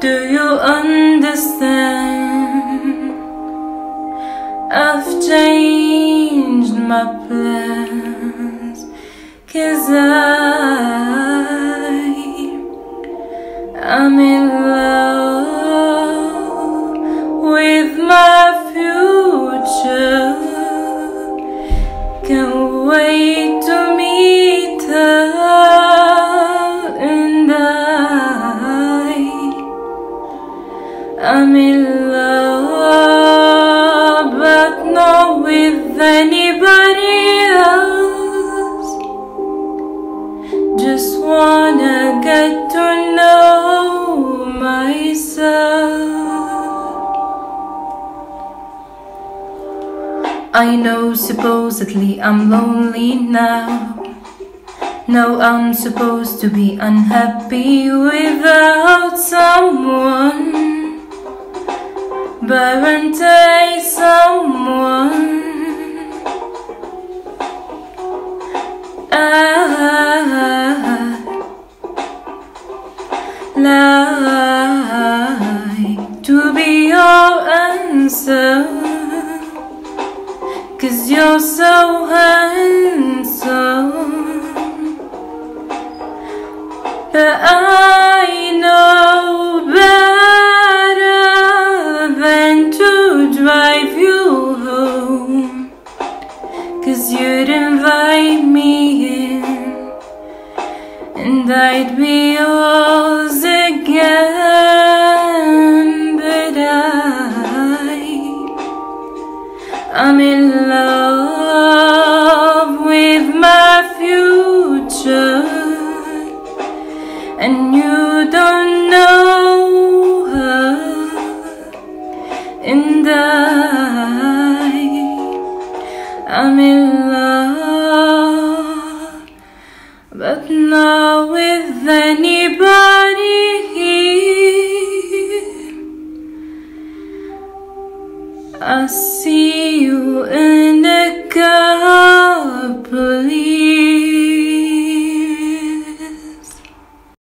Do you understand? I've changed my plans. Cause I, I'm in love, but not with anybody else. Just wanna get to know myself. I know supposedly I'm lonely now. No, I'm supposed to be unhappy without someone. But someone? I like to be your answer. Cause you're so handsome. But I You'd invite me in, and I'd be yours again. But I, I'm in love with my future and you don't know her, and I, I'm in love, but not with anybody